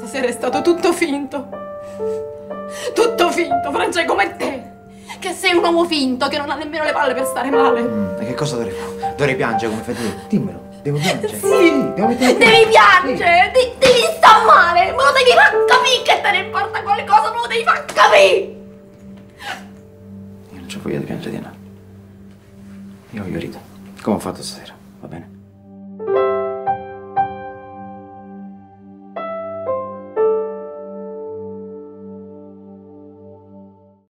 Stasera è stato tutto finto. Tutto finto, Francia, come te. Che sei un uomo finto, che non ha nemmeno le palle per stare male. Mm, e che cosa dovrei fare? Dovrei piangere come fai tu? Dimmelo. Devo piangere? Sì. devo mettere Devi piangere, sì. devi stare male, me lo devi far capire che te ne importa qualcosa, me lo devi far capire. Io non c'ho voglia di piangere di no. Io voglio ridere. come ho fatto stasera, va bene?